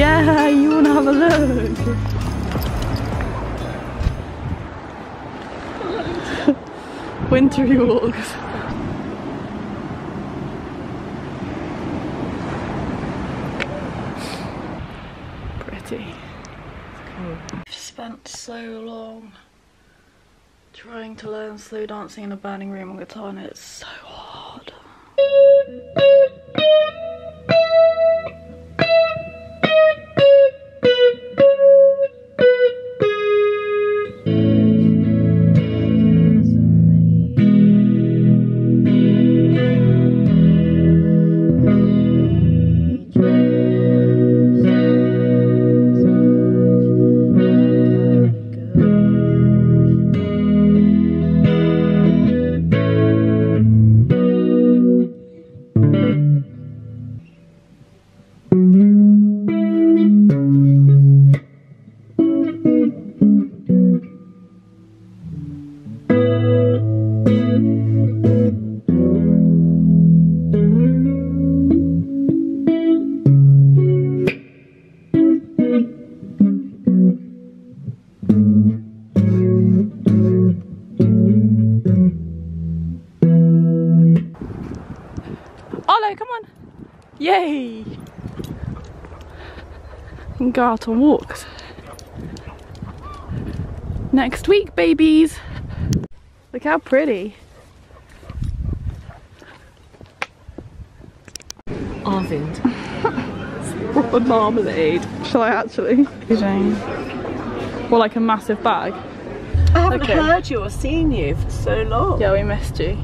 Yeah, you wanna have a look? Wintry walks. Pretty. I've spent so long trying to learn slow dancing in a burning room on guitar and it's so hard. Go out on walks. Next week, babies. Look how pretty. Arvind. Proper marmalade. Shall I actually? Well, like a massive bag. I haven't Okay. heard you or seen you for so long. Yeah, we missed you.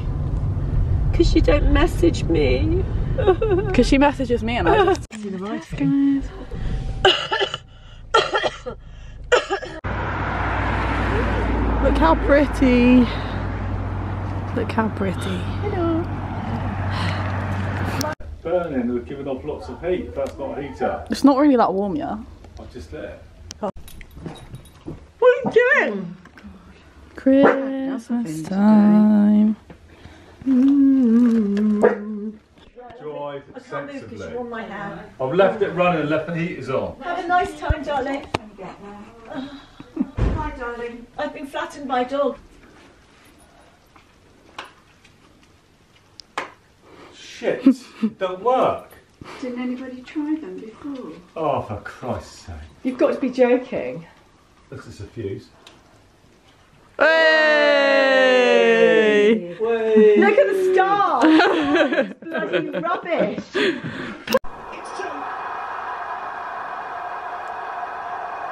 Because you don't message me. Because she messages me and I just... See the writing. Look how pretty. Look how pretty. burning and giving off lots of heat. That's not a heater. It's not really that warm yet. I just there. What are you doing? Christmas time. Drive sensibly. my hair. I've left it running and left the heaters on. Have a nice time, darling. Hi, darling. I've been flattened by a dog. Shit, it don't work. Didn't anybody try them before? Oh, for Christ's sake. You've got to be joking. This is a fuse. Hey! Look at the stars! Bloody rubbish.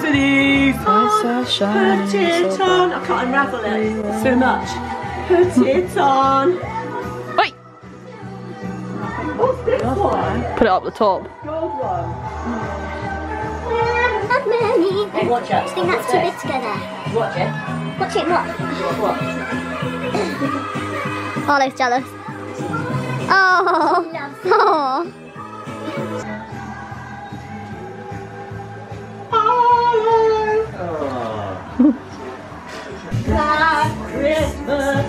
Who's are these? Eyes are Put it shining. on. I can't unravel it so much. Put it on. Wait! What's this one? Put it up the top. Gold one. Not. Hey, watch it. I think that's too big together. Watch it. Watch it, what? What? Arlo's jealous. Oh. Oh. Black Christmas.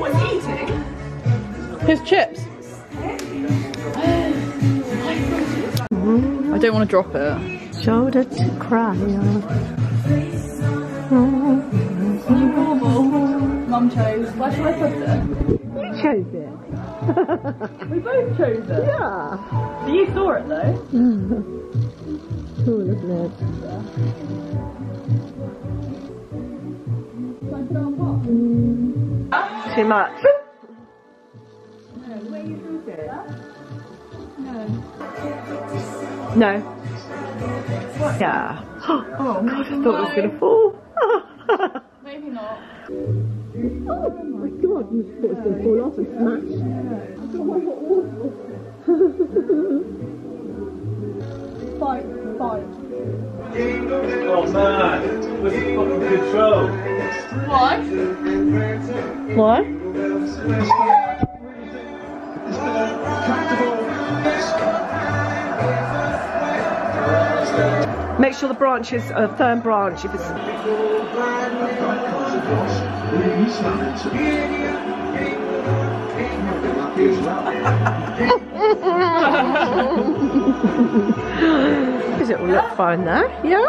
What are you eating? His chips. I don't want to drop it. Shoulder to cry on. Mum chose. Where should I put it? You chose it. We both chose it. Yeah. You saw it though. Cool, isn't it? Too much. No. Yeah. Oh God, I thought it was going to fall. Maybe not. Oh my God, you thought it was going to fall off and smash. Fight, fight. Oh man, where's the fucking control? Why? Why? Make sure the branch is a firm branch. If it's Because it will look fine there, yeah?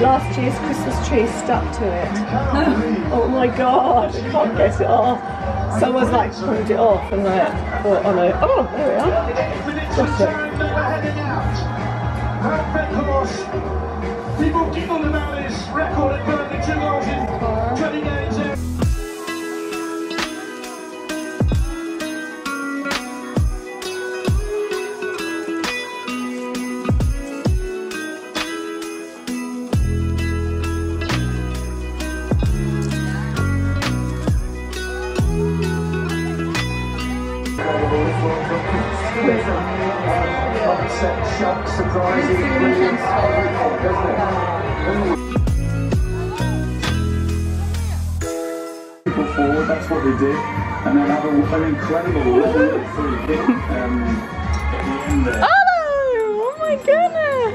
last year's Christmas tree stuck to it. Believe Oh my god, I can't get it off. Someone's like pulled it off and like thought, oh no, oh, there we are. Predictions time that we're heading out. Perfect course. People giggle about his record at Burnley, two goals in 20 games. in. Shock, surprising, brilliant, doesn't it? People forward, that's what they did. And then have a, an incredible little free kick um, at the end there. Oh my goodness!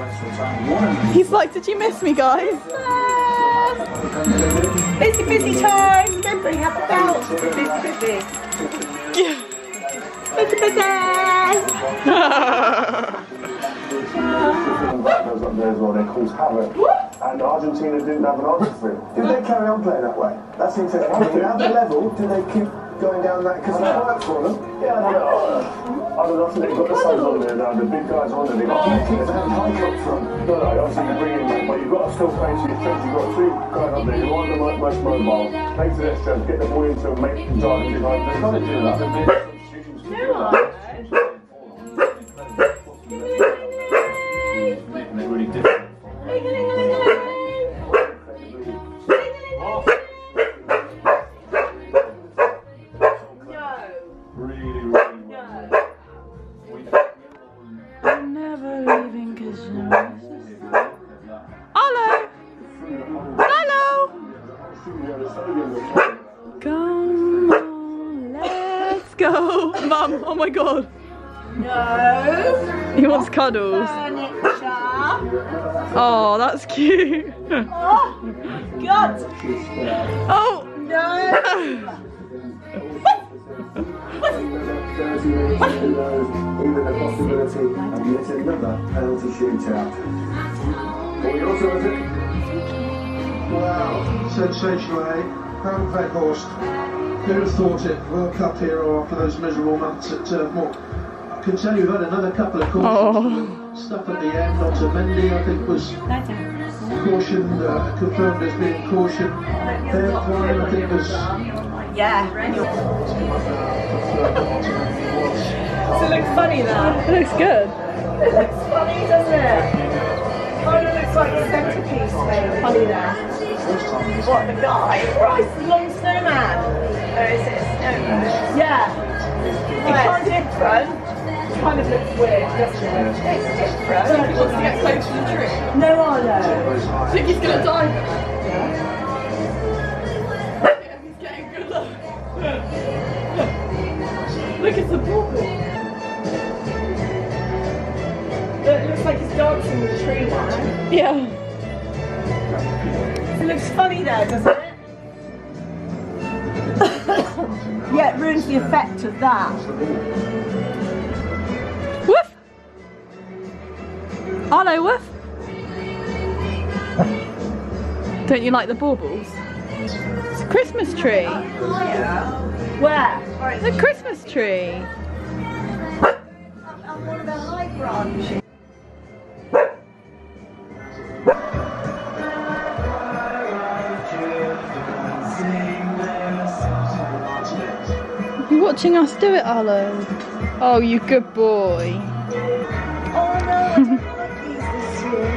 Western He's like, did you miss me, guys? Busy, busy time. Remember, you have the belt. Busy, busy. Busy, busy. Those up there as well, they cause havoc. And Argentina didn't have an answer for it. Did they carry on playing that way? That's interesting. At the level, do they keep going down that? Because it worked for them. Yeah, I don't know. I don't know. I think they've got the subs on there now. The big guys on there. They've got two keepers and high up front. No, no, obviously you bring in that, but you've got to still play to your strength. You've got two guys up there who aren't the most mobile. Play to their strength, get the ball into them, make them drive into guys. They've got to do that. And let's! Mum, oh my god. No. He wants cuddles. Furniture. Oh, that's cute. Oh, God. Oh! No. Even the possibility of yet another penalty shootout. What your turn, is it? Wow, sensational, eh? Crown Weghorst. Who'd have thought it? World Cup hero after those miserable months at Turf I can tell you, we've had another couple of cautions. Oh. Stuff at the end. Otamendi, I think, was cautioned, uh, confirmed as being cautioned. Fair Klein, I think, was. Yeah. Does it look funny though? It looks good. It looks funny, doesn't it? Kind of looks like a centerpiece made funny there. What, the guy? Christ, Yeah. It's kind of different. kind of looks weird, doesn't it? It's different. He wants to get close to the tree. No, Arlo. I think he's gonna die. Yeah, he's getting good luck. Look at the bauble. It looks like he's dancing with the tree now. Yeah. It looks funny there, doesn't it? Yeah, it ruins the effect of that. Woof! Hello, woof! Don't you like the baubles? It's a Christmas tree. Where? The Christmas tree. Watching us do it, Arlo? Oh, you good boy. Oh no, I don't like these this year.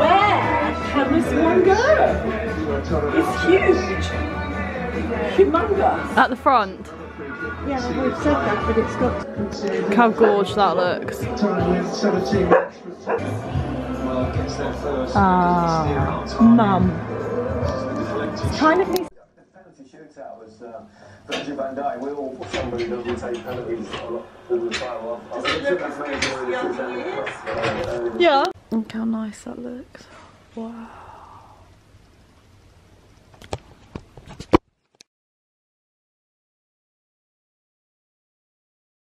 Where can this one go? It's huge. Humongous. At the front. Yeah, we've said that, but it's got Look how gorge that looks. Time with 17 minutes. Ah, mum. Kind of needs penalty shootout was uh, Virgil van Dijk. We all somebody doesn't take penalties a lot all the time. Well, I think that's maybe the shootout. Yeah. Look how nice that looks. Wow.